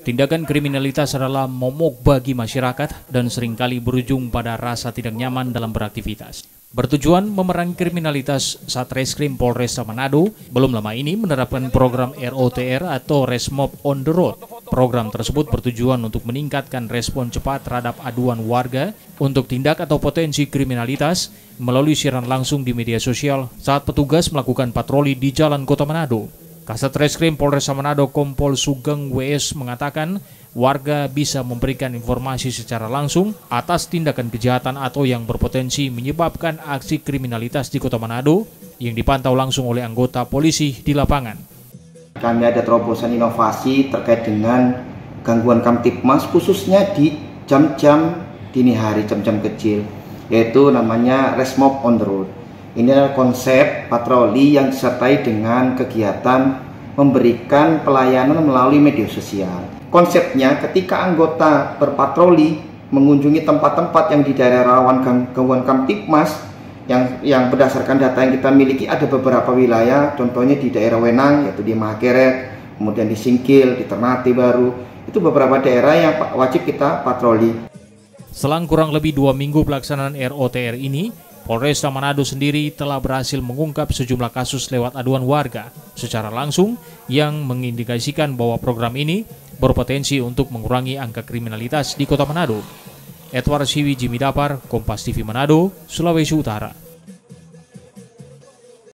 Tindakan kriminalitas adalah momok bagi masyarakat dan sering kali berujung pada rasa tidak nyaman dalam beraktivitas. Bertujuan memerangi kriminalitas, Satreskrim Polresta Manado belum lama ini menerapkan program ROTR atau Resmob on the Road. Program tersebut bertujuan untuk meningkatkan respon cepat terhadap aduan warga untuk tindak atau potensi kriminalitas melalui siaran langsung di media sosial saat petugas melakukan patroli di Jalan Kota Manado. Kasat Reskrim Polresta Manado Kompol Sugeng WS mengatakan warga bisa memberikan informasi secara langsung atas tindakan kejahatan atau yang berpotensi menyebabkan aksi kriminalitas di Kota Manado yang dipantau langsung oleh anggota polisi di lapangan. Kami ada terobosan inovasi terkait dengan gangguan Kamtipmas khususnya di jam-jam dini hari, jam-jam kecil, yaitu namanya Resmob on the Road. Ini adalah konsep patroli yang disertai dengan kegiatan memberikan pelayanan melalui media sosial. Konsepnya ketika anggota berpatroli mengunjungi tempat-tempat yang di daerah rawan gangguan kamtipmas yang yang berdasarkan data yang kita miliki ada beberapa wilayah contohnya di daerah Wenang yaitu di Mahakeret kemudian di Singkil di Ternate baru itu beberapa daerah yang wajib kita patroli. Selang kurang lebih dua minggu pelaksanaan ROTR ini, Polresta Manado sendiri telah berhasil mengungkap sejumlah kasus lewat aduan warga secara langsung yang mengindikasikan bahwa program ini berpotensi untuk mengurangi angka kriminalitas di kota Manado. Edward Siwi Jimmy Dapar, Kompas TV Manado, Sulawesi Utara.